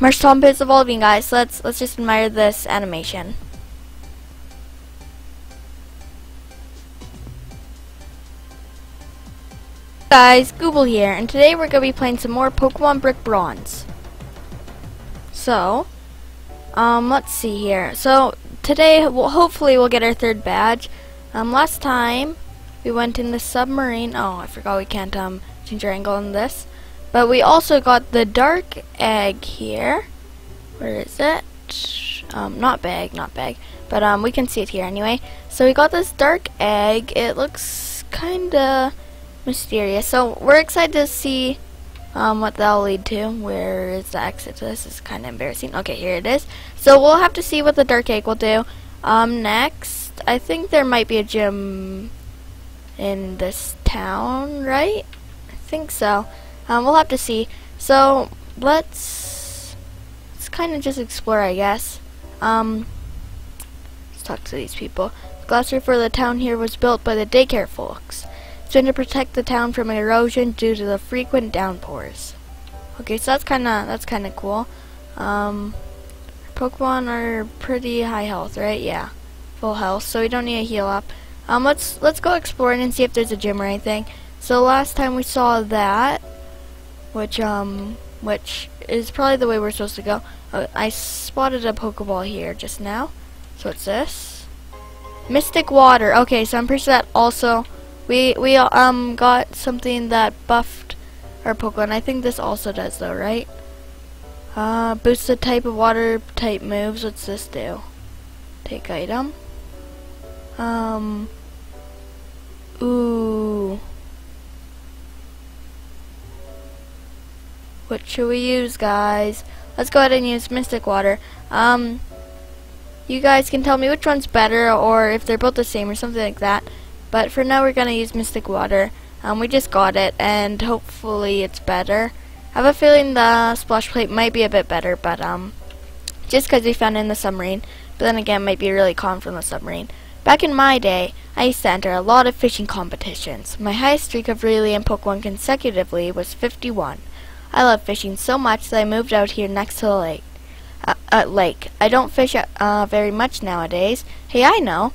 Marshtomp is evolving, guys. Let's let's just admire this animation. guys, Gooble here, and today we're going to be playing some more Pokemon Brick Bronze. So, um, let's see here. So, today, we'll, hopefully we'll get our third badge. Um, last time, we went in the submarine. Oh, I forgot we can't, um, change our angle on this. But we also got the dark egg here. Where is it? Um, not bag, not bag. But, um, we can see it here anyway. So we got this dark egg. It looks kinda mysterious. So we're excited to see um, what that'll lead to. Where is the exit this? is kind of embarrassing. Okay, here it is. So we'll have to see what the dark egg will do. Um, next, I think there might be a gym in this town, right? I think so. Um, we'll have to see. So let's let's kind of just explore, I guess. Um, let's talk to these people. The glass roof for the town here was built by the daycare folks trying to protect the town from erosion due to the frequent downpours. Okay, so that's kind of that's kind of cool. Um, Pokemon are pretty high health, right? Yeah, full health, so we don't need to heal up. Um, let's let's go exploring and see if there's a gym or anything. So last time we saw that, which um, which is probably the way we're supposed to go. Uh, I spotted a Pokeball here just now. So what's this? Mystic Water. Okay, so I'm pretty sure that also we we um got something that buffed our Pokemon. I think this also does though, right? Uh, boosts the type of water type moves. What's this do? Take item. Um. Ooh. What should we use, guys? Let's go ahead and use Mystic Water. Um, you guys can tell me which one's better, or if they're both the same, or something like that. But for now we're going to use Mystic Water. Um, we just got it, and hopefully it's better. I have a feeling the splash plate might be a bit better, but um, just because we found it in the submarine. But then again, it might be really calm from the submarine. Back in my day, I used to enter a lot of fishing competitions. My highest streak of really in Pokemon consecutively was 51. I love fishing so much that I moved out here next to the lake. Uh, uh, lake. I don't fish uh, very much nowadays. Hey, I know.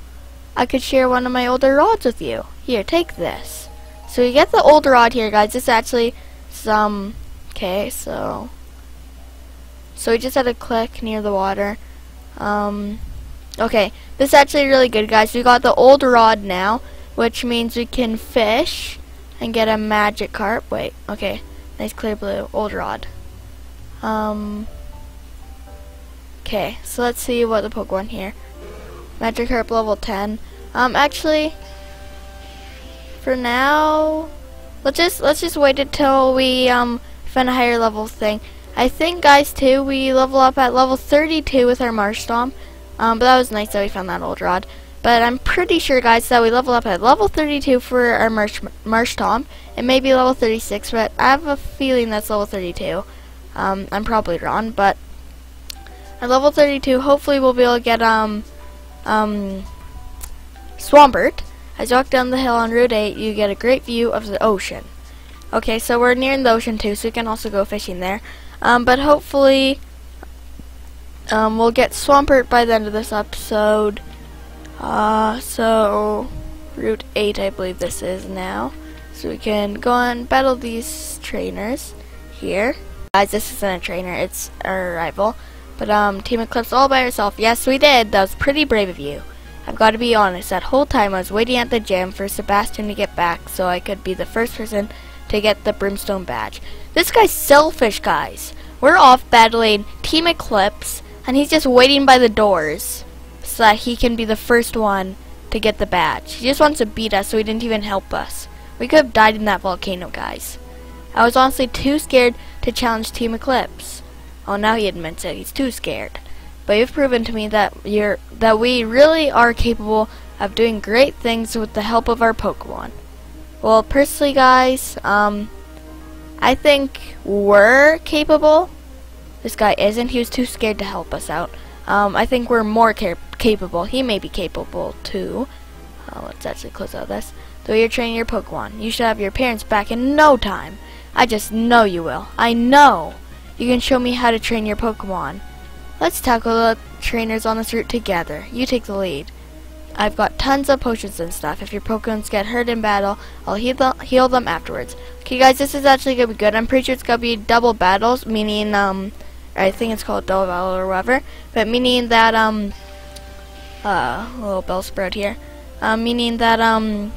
I could share one of my older rods with you. Here, take this. So you get the old rod here, guys. It's actually some... Okay, so... So we just had a click near the water. Um, okay, this is actually really good, guys. We got the old rod now, which means we can fish and get a Magikarp. Wait, okay. Nice clear blue. Old rod. Um... Okay, so let's see what the Pokemon here. Magikarp level 10. Um, actually, for now, let's just let's just wait until we um find a higher level thing. I think, guys, too, we level up at level 32 with our Marshtomp. Um, but that was nice that we found that old rod. But I'm pretty sure, guys, that we level up at level 32 for our Marsh Marshtomp. It may be level 36, but I have a feeling that's level 32. Um, I'm probably wrong, but at level 32, hopefully we'll be able to get um um, Swampert. As you walk down the hill on Route 8, you get a great view of the ocean. Okay, so we're near the ocean too, so we can also go fishing there. Um, but hopefully, um, we'll get Swampert by the end of this episode. Uh, so, Route 8, I believe this is now. So we can go and battle these trainers here. Guys, this isn't a trainer, it's our rival. But, um, Team Eclipse all by herself. Yes, we did. That was pretty brave of you. I've got to be honest, that whole time I was waiting at the gym for Sebastian to get back so I could be the first person to get the Brimstone badge. This guy's selfish, guys. We're off battling Team Eclipse, and he's just waiting by the doors so that he can be the first one to get the badge. He just wants to beat us, so he didn't even help us. We could have died in that volcano, guys. I was honestly too scared to challenge Team Eclipse. Oh, now he admits it. He's too scared. But you've proven to me that you're that we really are capable of doing great things with the help of our Pokemon. Well, personally, guys, um, I think we're capable. This guy isn't. He was too scared to help us out. Um, I think we're more cap capable. He may be capable too. Uh, let's actually close out this. Though you're training your Pokemon, you should have your parents back in no time. I just know you will. I know. you can show me how to train your Pokemon. Let's tackle the trainers on this route together. You take the lead. I've got tons of potions and stuff. If your Pokemons get hurt in battle, I'll heal them, heal them afterwards. Okay, guys, this is actually going to be good. I'm pretty sure it's going to be double battles, meaning, um, I think it's called double battle or whatever, but meaning that, um, uh, little Bellsprout here, uh, meaning that, um,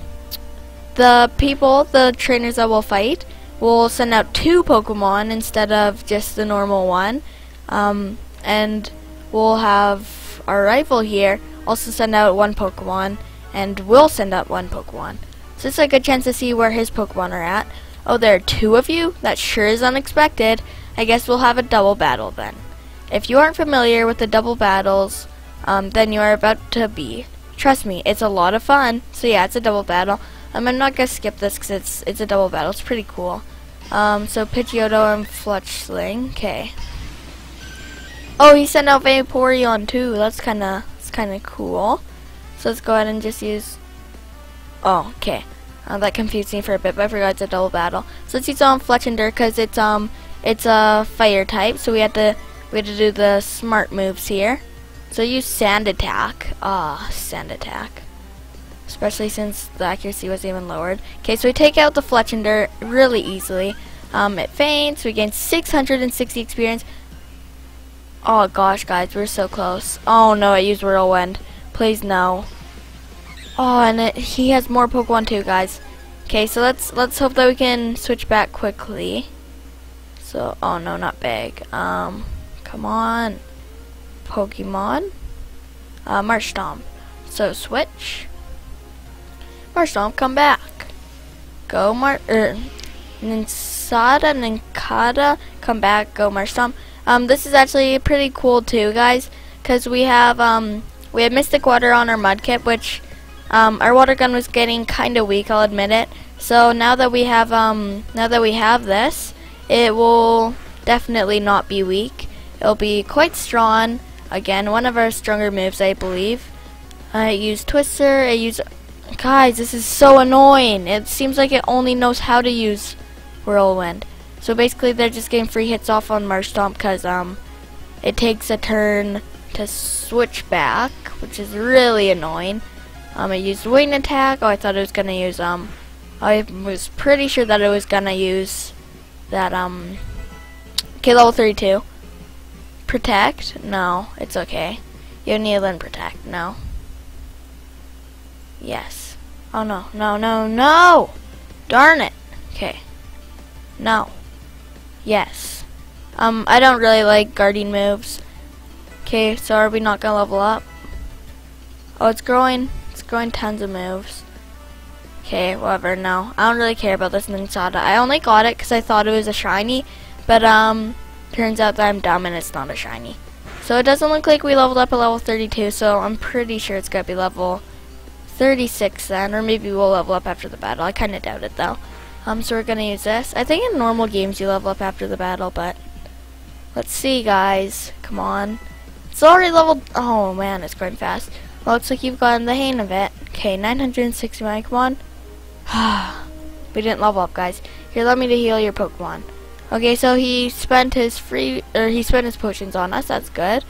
the people, the trainers that will fight, will send out two Pokemon instead of just the normal one, um, and we'll have our rival here also send out one Pokemon, and we'll send out one Pokemon. So it's a good chance to see where his Pokemon are at. Oh, there are two of you? That sure is unexpected. I guess we'll have a double battle then. If you aren't familiar with the double battles, um, then you are about to be. Trust me, it's a lot of fun. So yeah, it's a double battle. Um, I'm not gonna skip this because it's it's a double battle. It's pretty cool. Um, so Pidgeotto and Fletchling. Okay. Oh, he sent out Vaporeon too. That's kind of that's kind of cool. So let's go ahead and just use... Oh, okay. Uh, that confused me for a bit, but I forgot it's a double battle. So let's use on Fletchinder because it's um it's a fire type, so we had to we had to do the smart moves here. So use sand attack. Ah, oh, sand attack. Especially since the accuracy was even lowered. Okay, so we take out the Fletchinder really easily. Um, it faints. We gain 660 experience. Oh gosh, guys, we're so close. Oh no, I used Whirlwind. Please no. Oh, and it, he has more Pokemon too, guys. Okay, so let's let's hope that we can switch back quickly. So, oh no, not big. Um, come on, Pokemon. Uh. So switch. Marshtomp, come back. Go Mar. Er, Ninsada, Nincada, come back. Go Marshtomp. Um, this is actually pretty cool too, guys, because we have um, we have Mystic Water on our Mudkip, which um, our water gun was getting kind of weak. I'll admit it. So now that we have um, now that we have this, it will definitely not be weak. It'll be quite strong. Again, one of our stronger moves, I believe. I use Twister. I use guys. This is so annoying. It seems like it only knows how to use Whirlwind. So basically they're just getting free hits off on Marshtomp because um, it takes a turn to switch back, which is really annoying. Um, I used Wing Attack. Oh, I thought it was to use, um, I was pretty sure that it was to use that, um, K level 32. Protect? No, it's okay. You need to learn Protect. No. Yes. Oh, no, no, no, no! Darn it. Okay. No. Yes. Um, I don't really like guarding moves. Okay, so are we not gonna level up? Oh, it's growing. It's growing tons of moves. Okay, whatever, no. I don't really care about this Ninsada. I only got it because I thought it was a shiny, but, um, turns out that I'm dumb and it's not a shiny. So it doesn't look like we leveled up at level 32, so I'm pretty sure it's gonna be level 36 then, or maybe we'll level up after the battle. I kinda doubt it, though. Um, so we're gonna use this. I think in normal games you level up after the battle, but let's see, guys. Come on. It's already leveled. Oh man, it's going fast. Well, looks like you've gotten the hang of it. Okay, 969. Come on. we didn't level up, guys. Here, let me to heal your Pokemon. Okay, so he spent his free, or he spent his potions on us. That's good.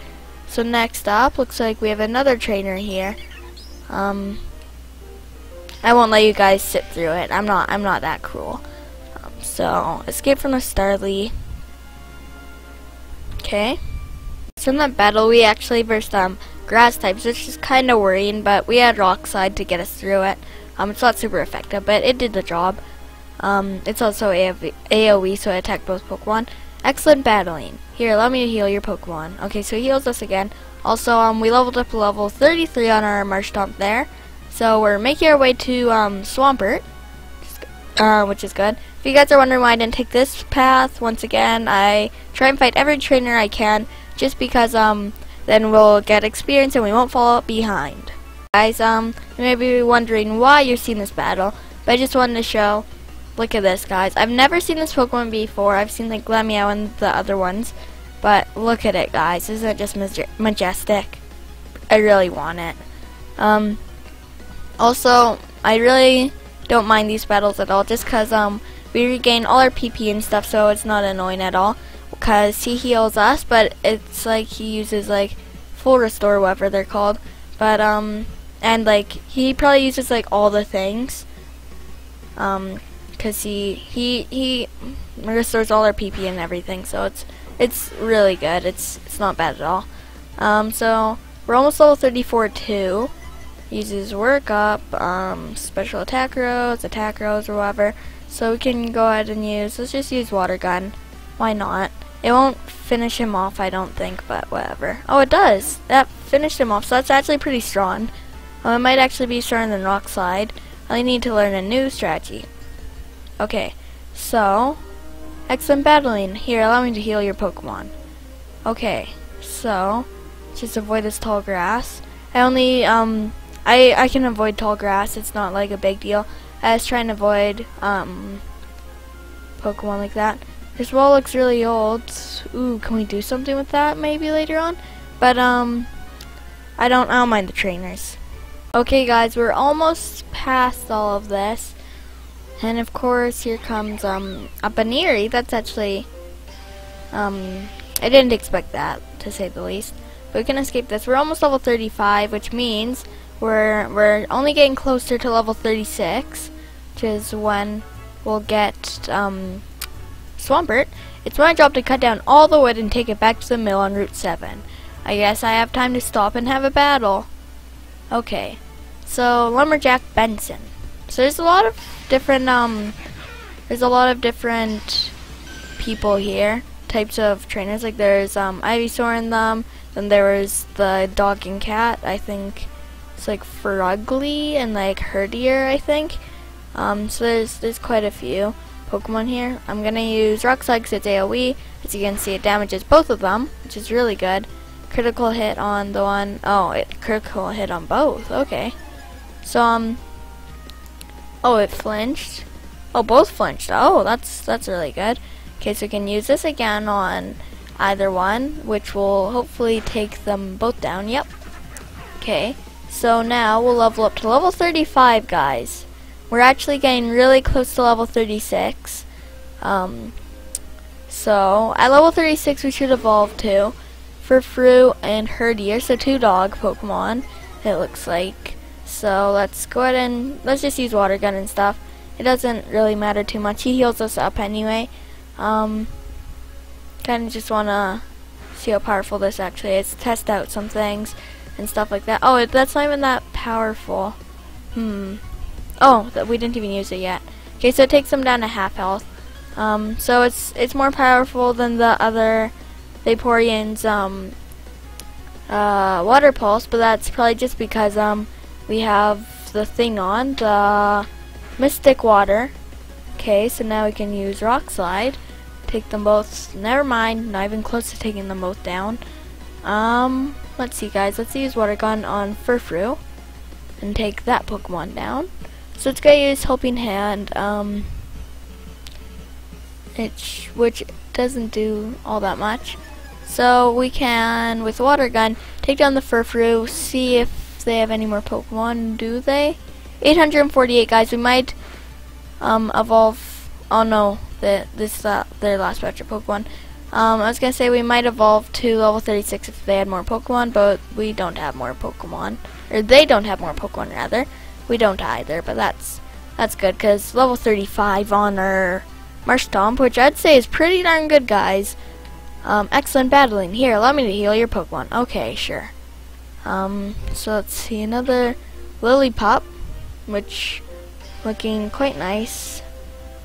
So next up, looks like we have another trainer here. Um, I won't let you guys sit through it. I'm not. I'm not that cruel. Um, so escape from the Starly. Okay. So in that battle, we actually versed um grass types, which is kind of worrying. But we had Rock Slide to get us through it. Um, it's not super effective, but it did the job. Um, it's also AOE, so it attacked both Pokemon. Excellent battling. Here, allow me to heal your Pokemon. Okay, so he heals us again. Also, um, we leveled up to level 33 on our Marsh Marshtomp there. So we're making our way to um, Swampert, uh, which is good. If you guys are wondering why I didn't take this path, once again, I try and fight every trainer I can, just because um, then we'll get experience and we won't fall behind. Guys, um, you may be wondering why you're seeing this battle, but I just wanted to show. Look at this, guys. I've never seen this Pokemon before. I've seen like Glameow and the other ones, but look at it, guys. Isn't it just majestic? I really want it. Um, also, I really don't mind these battles at all, just because um, we regain all our PP and stuff, so it's not annoying at all. because he heals us, but it's like he uses like full restore, whatever they're called. But um, and like he probably uses like all the things. Um, cause he he he restores all our PP and everything, so it's it's really good. It's it's not bad at all. Um, so we're almost level 34 too. Uses work up, um, special attack rose, attack rose, or whatever. So we can go ahead and use. Let's just use water gun. Why not? It won't finish him off, I don't think, but whatever. Oh, it does. That finished him off, so that's actually pretty strong. Well, it might actually be stronger than Rock Slide. I need to learn a new strategy. Okay, so excellent battling. Here, allow me to heal your Pokemon. Okay, so just avoid this tall grass. I only um I I can avoid tall grass. It's not like a big deal. I was trying to avoid um Pokemon like that. This wall looks really old. Ooh, can we do something with that maybe later on? But um I don't I don't mind the trainers. Okay guys, we're almost past all of this. And of course here comes um a Baneri. That's actually um I didn't expect that to say the least. But we can escape this. We're almost level 35, which means we're we're only getting closer to level 36, which is when we'll get um Swampert, it's my job to cut down all the wood and take it back to the mill on Route 7. I guess I have time to stop and have a battle. Okay, so Lumberjack Benson. So there's a lot of different, um, there's a lot of different people here, types of trainers. Like there's, um, Ivysaur in them, then there was the dog and cat, I think it's like Frogly and like Herdier, I think. Um, so there's, there's quite a few. Pokemon here. I'm to use Rock Slide because it's AoE. As you can see, it damages both of them, which is really good. Critical hit on the one, oh, it critical hit on both. Okay. So, um, oh, it flinched. Oh, both flinched. Oh, that's, that's really good. Okay, so we can use this again on either one, which will hopefully take them both down. Yep. Okay, so now we'll level up to level 35, guys. We're actually getting really close to level 36. Um, so, at level 36 we should evolve to Furfrou and Herdier, so two dog Pokemon, it looks like. So, let's go ahead and, let's just use Water Gun and stuff. It doesn't really matter too much. He heals us up anyway. Um, kind of just want to see how powerful this actually is. Test out some things and stuff like that. Oh, that's not even that powerful. Hmm. Oh, that we didn't even use it yet. Okay, so it takes them down to half health. Um, so it's it's more powerful than the other Vaporeon's um, uh, water pulse, but that's probably just because um, we have the thing on, the Mystic Water. Okay, so now we can use Rock Slide. Take them both. Never mind, not even close to taking them both down. Um, let's see, guys. Let's use Water Gun on Furfrou and take that Pokemon down. So it's gonna use Helping Hand, um, it which doesn't do all that much. So we can, with Water Gun, take down the Furfrou, see if they have any more Pokemon. Do they? 848 guys. We might um, evolve. Oh no, the, this uh, their last batch of Pokemon. Um, I was gonna say we might evolve to level 36 if they had more Pokemon, but we don't have more Pokemon, or they don't have more Pokemon rather. We don't either, but that's that's good because level 35 on our Marshtomp, which I'd say is pretty darn good, guys. Um, excellent battling. Here, allow me to heal your Pokemon. Okay, sure. Um, so let's see another Lillipup, which looking quite nice.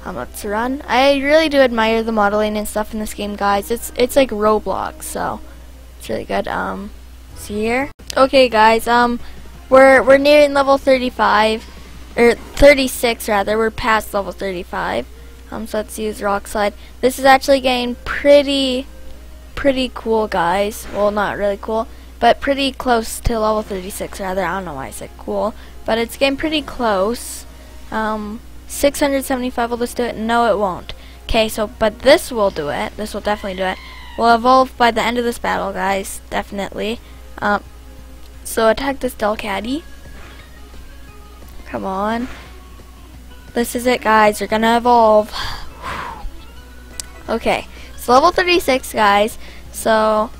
Um, let's run. I really do admire the modeling and stuff in this game, guys. It's it's like Roblox, so it's really good. Um, see here. Okay, guys. Um, we're we're nearing level 35 or 36 rather. We're past level 35. Um, so let's use rock slide. This is actually getting pretty pretty cool, guys. Well, not really cool, but pretty close to level 36 rather. I don't know why I said cool, but it's getting pretty close. Um, 675 will just do it? No, it won't. Okay, so but this will do it. This will definitely do it. We'll evolve by the end of this battle, guys. Definitely. Um, so attack this Delcatty. Come on. This is it, guys. You're gonna evolve. okay. It's level 36, guys. So,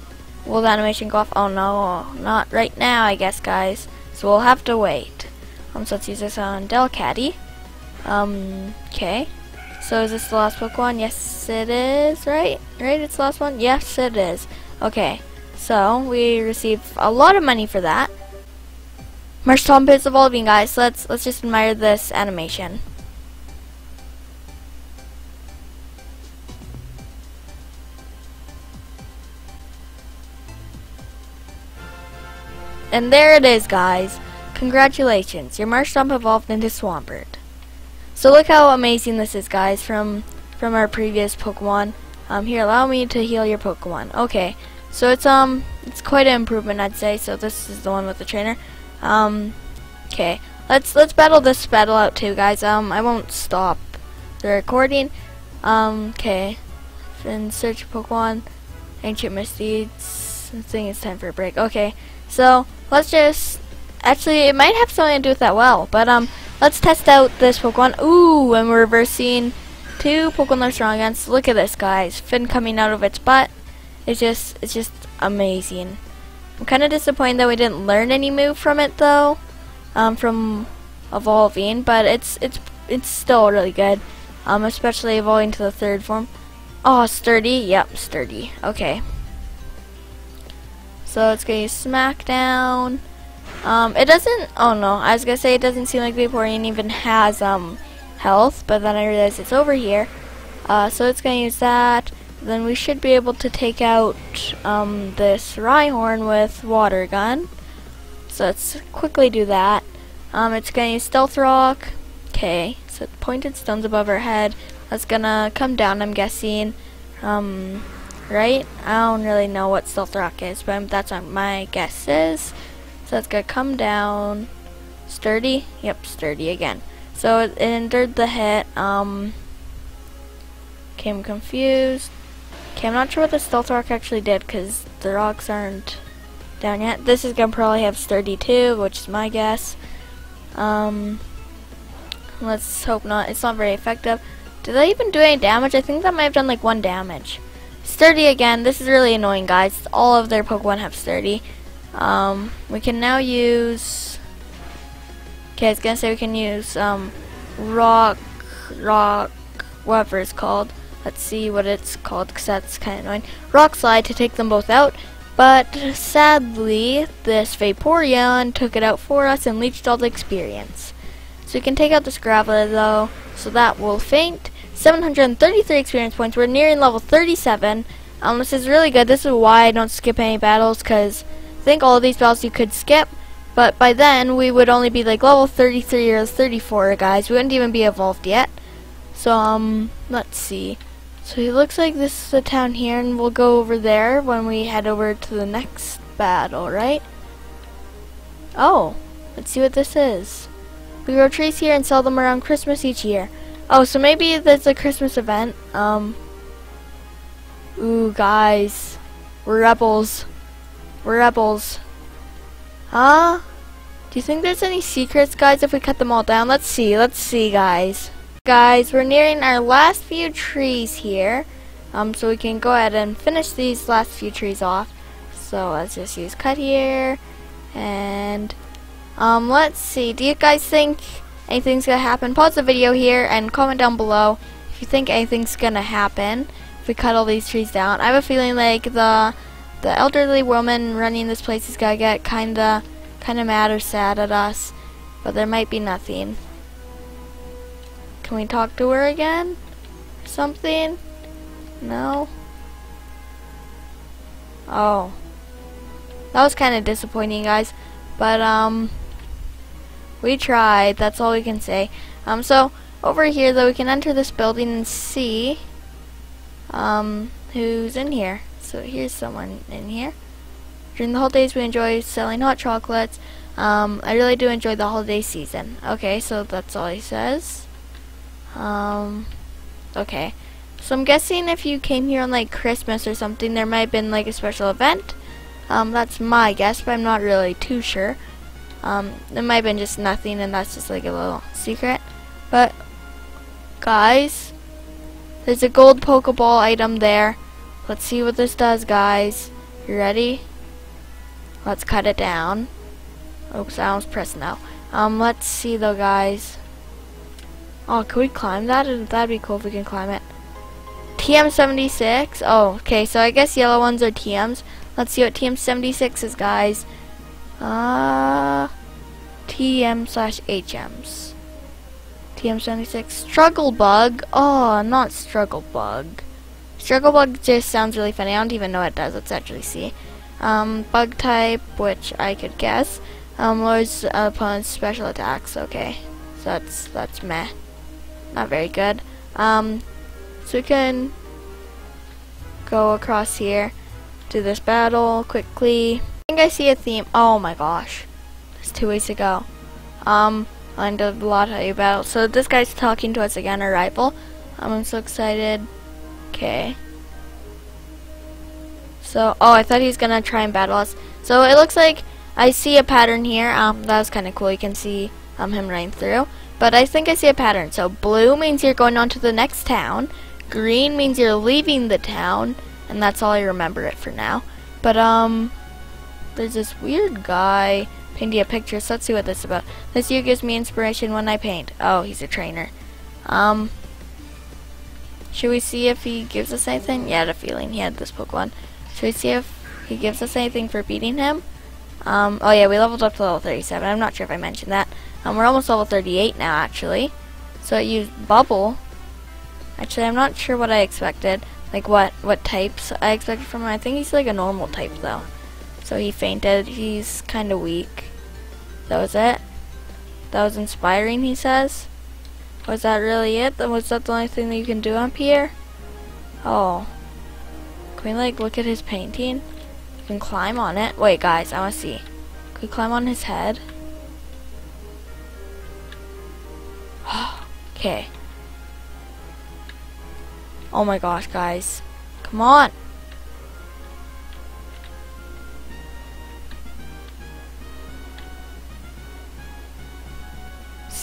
will the animation go off? Oh no, not right now, I guess, guys. So we'll have to wait. Um, so let's use this on Delcatty. Um, okay. So is this the last Pokemon? Yes, it is, right? Right, it's the last one? Yes, it is. Okay, so we received a lot of money for that. Marshtomp is evolving, guys. Let's let's just admire this animation. And there it is, guys. Congratulations, your marsh Marshtomp evolved into Swampert. So look how amazing this is, guys, from from our previous Pokemon. Um, here, allow me to heal your Pokemon. Okay, so it's um, it's quite an improvement, I'd say. So this is the one with the trainer. Um, okay, let's let's battle this battle out too, guys. Um, I won't stop the recording. Um, okay, then search Pokemon, ancient misdeeds. I think it's time for a break. Okay, so let's just actually it might have something to do with that well, but um, let's test out this Pokemon. Ooh, and we're reversing two Pokemon strong against. Look at this, guys. Fin coming out of its butt. It's just it's just amazing. I'm kind of disappointed that we didn't learn any move from it though, um, from evolving, but it's it's it's still really good, um, especially evolving to the third form. Oh, sturdy. Yep, sturdy. Okay. So it's gonna use Smackdown. Um, it doesn't. Oh no, I was gonna say it doesn't seem like Vaporeon even has um health, but then I realized it's over here. Uh, so it's gonna use that then we should be able to take out um, this Rhyhorn with Water Gun. So let's quickly do that. Um, it's going to use Stealth Rock. Okay, so pointed stones above her head. That's going to come down, I'm guessing. Um, right? I don't really know what Stealth Rock is, but that's what my guess is. So it's to come down. Sturdy? Yep, sturdy again. So it, endured the hit. Um, came confused. Okay, I'm not sure what the stealth rock actually did because the rocks aren't down yet. This is gonna probably have sturdy too, which is my guess. Um, let's hope not. It's not very effective. Did I even do any damage? I think that might have done like one damage. Sturdy again. This is really annoying, guys. All of their Pokemon have sturdy. Um, we can now use. Okay, I was gonna say we can use um, rock, rock, whatever it's called. Let's see what it's called because that's kind of annoying. Rock Slide to take them both out. But sadly, this Vaporeon took it out for us and leached all the experience. So we can take out this Graveler though, so that will faint. 733 experience points. We're nearing level 37. Um, this is really good. This is why I don't skip any battles because I think all these battles you could skip. But by then, we would only be like level 33 or 34, guys. We wouldn't even be evolved yet. So, um, let's see. So it looks like this is the town here, and we'll go over there when we head over to the next battle, right? Oh, let's see what this is. We grow trees here and sell them around Christmas each year. Oh, so maybe there's a Christmas event. Um, ooh, guys. We're rebels. We're rebels. Huh? Do you think there's any secrets, guys, if we cut them all down? Let's see. Let's see, guys. Guys, we're nearing our last few trees here. Um, so we can go ahead and finish these last few trees off. So let's just use cut here. And, um, let's see. Do you guys think anything's gonna happen? Pause the video here and comment down below if you think anything's gonna happen if we cut all these trees down. I have a feeling like the the elderly woman running this place is gonna get kinda kinda mad or sad at us. But there might be nothing. Can we talk to her again? Something? No? Oh. That was kind of disappointing, guys. But, um, we tried. That's all we can say. Um, so, over here, though, we can enter this building and see, um, who's in here. So, here's someone in here. During the holidays, we enjoy selling hot chocolates. Um, I really do enjoy the holiday season. Okay, so that's all he says. Um, okay. So I'm guessing if you came here on like Christmas or something, there might have been like a special event. Um, that's my guess, but I'm not really too sure. Um, it might have been just nothing, and that's just like a little secret. But, guys, there's a gold Pokeball item there. Let's see what this does, guys. You ready? Let's cut it down. Oops, I almost pressed no. Um, let's see though, guys. Oh, can we climb that? That'd be cool if we can climb it. TM76. Oh, okay, so I guess yellow ones are TMs. Let's see what TM76 is, guys. Uh, TM slash HMs. TM76. Struggle Bug. Oh, not Struggle Bug. Struggle Bug just sounds really funny. I don't even know what it does. Let's actually see. Um, bug type, which I could guess. Um, lowers opponent's special attacks. Okay, so that's that's meh. Not very good. Um, so we can go across here to this battle quickly. I think I see a theme. Oh my gosh, it's two weeks ago. Um, a lot of battle. So this guy's talking to us again, our rival. Um, I'm so excited. Okay. So, oh, I thought he was gonna try and battle us. So it looks like I see a pattern here. Um, that was kind of cool. You can see um him running through. But I think I see a pattern. So blue means you're going on to the next town. Green means you're leaving the town. And that's all I remember it for now. But, um, there's this weird guy painting a picture. So let's see what this is about. This year gives me inspiration when I paint. Oh, he's a trainer. Um, should we see if he gives us anything? Yeah, I had a feeling he had this Pokemon. Should we see if he gives us anything for beating him? Um, oh yeah, we leveled up to level 37. I'm not sure if I mentioned that. Um, we're almost level 38 now, actually. So it used Bubble. Actually, I'm not sure what I expected. Like, what, what types I expected from him. I think he's like a normal type, though. So he fainted. He's kind of weak. That was it? That was inspiring, he says. Was that really it? Was that the only thing that you can do on Pierre? Oh. Can we, like, look at his painting? You can climb on it. Wait, guys, I want to see. Can we climb on his head? Okay. Oh my gosh, guys. Come on.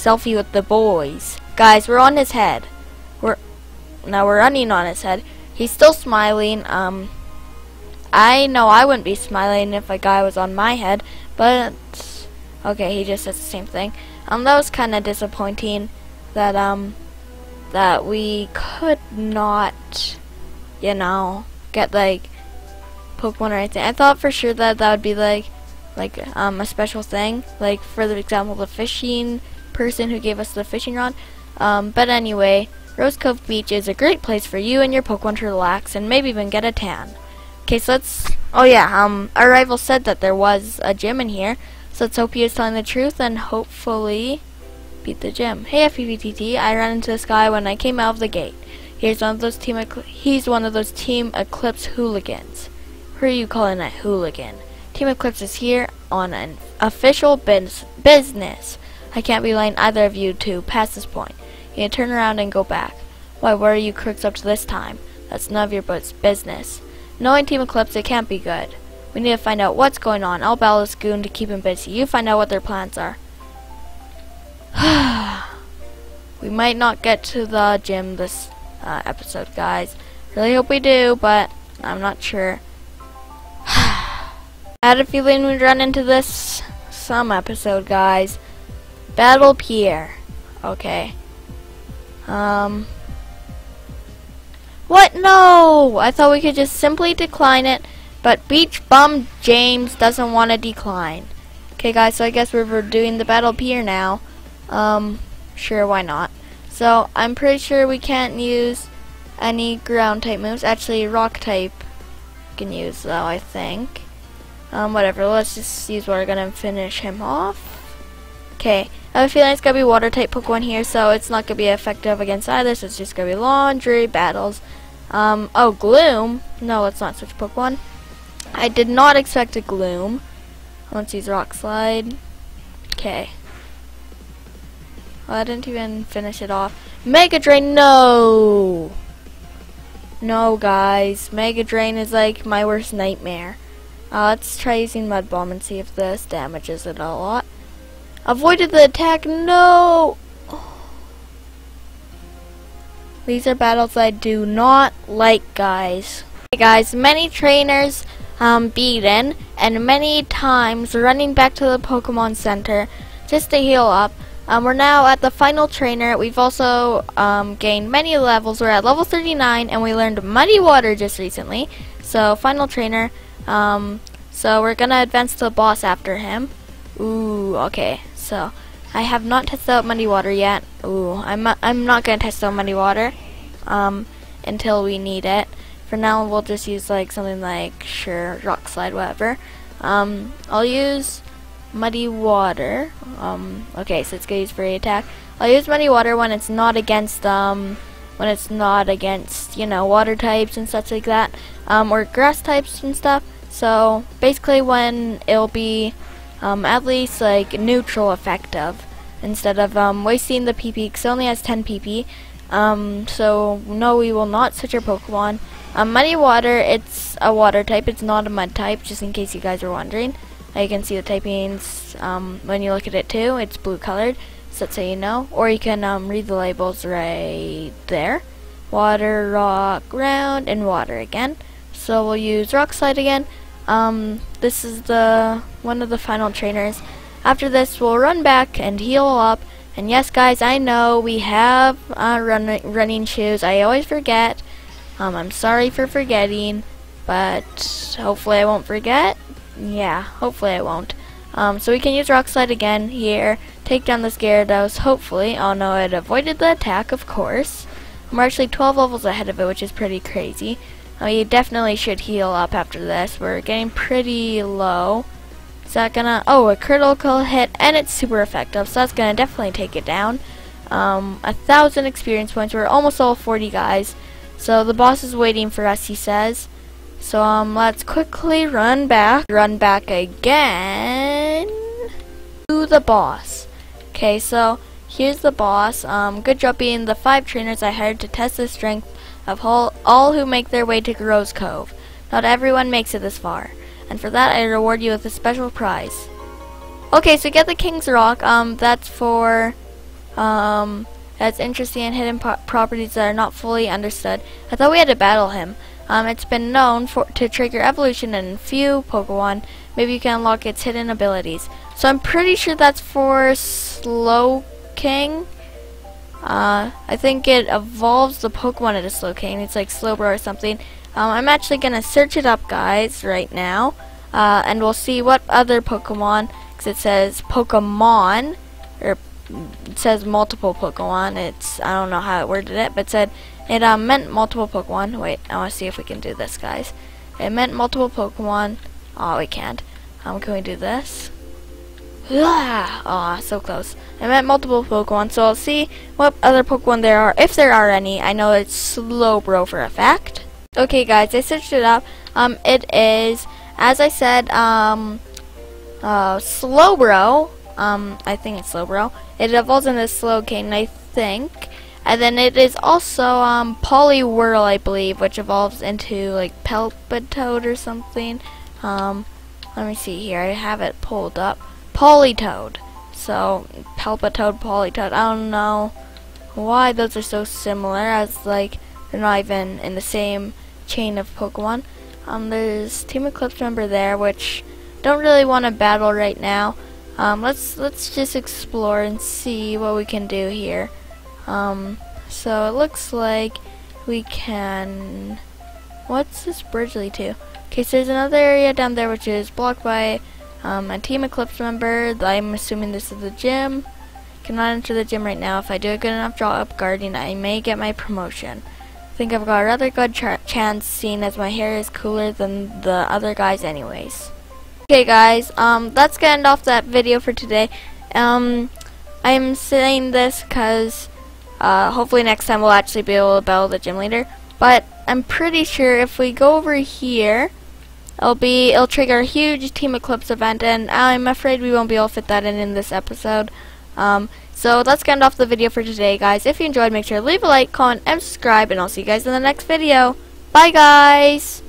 Selfie with the boys. Guys, we're on his head. We're now we're running on his head. He's still smiling. Um I know I wouldn't be smiling if a guy was on my head, but okay, he just says the same thing. Um that was kind of disappointing that um that we could not you know get like Pokemon or anything. I thought for sure that that would be like like um a special thing, like for the example the fishing person who gave us the fishing rod. Um, but anyway, Rose Cove Beach is a great place for you and your Pokemon to relax and maybe even get a tan. Okay, so let's. Oh yeah, um, our rival said that there was a gym in here, so let's hope he is telling the truth and hopefully beat the gym. Hey FPVTT, I ran into this guy when I came out of the gate. He's one of those team. He's one of those Team Eclipse hooligans. Who are you calling a hooligan? Team Eclipse is here on an official business. I can't be letting either of you two past this point. You turn around and go back. Why, where are you crooks up to this time? That's none of your business. Knowing Team Eclipse, it can't be good. We need to find out what's going on. I'll battle this goon to keep him busy. You find out what their plans are. we might not get to the gym this uh, episode, guys. Really hope we do, but I'm not sure. I had a feeling we'd run into this some episode, guys. Battle Pierre. Okay. Um. What? No! I thought we could just simply decline it, but Beach Bum James doesn't want to decline. Okay, guys, so I guess we're doing the Battle Pierre now. Um, sure, why not? So, I'm pretty sure we can't use any ground type moves. Actually, rock type can use, though, I think. Um, whatever, let's just we're gonna finish him off. Okay, I have a feeling it's going to be water type Pokemon here, so it's not going to be effective against either, so it's just going to be laundry battles. Um, oh, Gloom. No, let's not switch Pokemon. I did not expect a Gloom. Let's use Rock Slide. Okay. Well, I didn't even finish it off. Mega Drain, no! No, guys. Mega Drain is like my worst nightmare. Uh, let's try using Mud Bomb and see if this damages it a lot. Avoided the attack. No! These are battles I do not like, guys. Hey guys, many trainers um, beaten and many times running back to the Pokemon Center just to heal up. Um, we're now at the final trainer. We've also um, gained many levels. We're at level 39 and we learned Muddy Water just recently. So final trainer. Um, so we're gonna advance to the boss after him. Ooh, okay. So I have not tested out Muddy Water yet. Ooh, I'm I'm not gonna test out Muddy Water um, until we need it. For now, we'll just use like something like sure rock slide, whatever. Um, I'll use muddy water. Um, okay, so it's gonna use free attack. I'll use muddy water when it's not against um when it's not against you know water types and such like that, um, or grass types and stuff. So basically, when it'll be um, at least like neutral effective instead of um, wasting the PP because it only has 10 PP. Um, so no, we will not switch our Pokemon. Um, muddy water, it's a water type, it's not a mud type, just in case you guys are wondering. You can see the typings um, when you look at it too, it's blue colored, so that's how you know. Or you can um, read the labels right there. Water, rock, ground, and water again. So we'll use rock slide again. Um, this is the one of the final trainers. After this, we'll run back and heal up. And yes, guys, I know we have uh, run running shoes. I always forget. Um, I'm sorry for forgetting, but hopefully I won't forget. Yeah, hopefully I won't. Um, so we can use Rock Slide again here, take down this Gyarados, hopefully. Oh no, it avoided the attack, of course. We're actually 12 levels ahead of it, which is pretty crazy. You definitely should heal up after this. We're getting pretty low. Is that gonna... Oh, a critical hit, and it's super effective, so that's gonna definitely take it down. Um, a thousand experience points. We're almost all 40 guys. So the boss is waiting for us, he says. So um, let's quickly run back, run back again to the boss. Okay, so here's the boss. Um, good job being the five trainers I hired to test the strength of all, all who make their way to Rose Cove. Not everyone makes it this far, and for that I reward you with a special prize. Okay, so get the King's Rock. Um, that's for um that's interesting and hidden properties that are not fully understood. I thought we had to battle him. Um, it's been known for to trigger evolution in few Pokemon. Maybe you can unlock its hidden abilities. So I'm pretty sure that's for Slowking. Uh, I think it evolves the Pokemon into Slowking. It's like Slowbro or something. Um, I'm actually going to search it up, guys, right now. Uh, and we'll see what other Pokemon, because it says Pokemon, or it says multiple Pokemon. It's I don't know how it worded it, but it said it um, meant multiple Pokemon. Wait, I want to see if we can do this, guys. It meant multiple Pokemon. Oh, we can't. Um, can we do this? Ah, oh, so close. I met multiple Pokemon, so I'll see what other Pokemon there are, if there are any. I know it's Slowbro for a fact. Okay, guys, I searched it up. Um, it is, as I said, um, uh, Slowbro um, I think it's Slowbro. It evolves into Slowking, I think. And then it is also um, Poliwhirl, I believe, which evolves into like Palpitoad or something. Um, let me see here. I have it pulled up. Politoed. So Palpitoad, Politoed. I don't know why those are so similar, as like they're not even in the same chain of Pokemon. Um, there's Team Eclipse member there, which don't really want to battle right now. Um, let's let's just explore and see what we can do here. Um, so it looks like we can. What's this bridge lead to? Okay, so there's another area down there which is blocked by um, a Team Eclipse member. I'm assuming this is the gym. Cannot enter the gym right now. If I do a good enough job up guarding, I may get my promotion. Think I've got a rather good chance, seeing as my hair is cooler than the other guys, anyways. Okay guys, um, that's gonna end off that video for today. Um, I'm saying this because uh, hopefully next time we'll actually be able to battle the gym leader. But I'm pretty sure if we go over here, it'll be it'll trigger a huge Team Eclipse event, and I'm afraid we won't be able to fit that in in this episode. Um, so that's gonna end off the video for today, guys. If you enjoyed, make sure to leave a like, comment, and subscribe, and I'll see you guys in the next video. Bye, guys.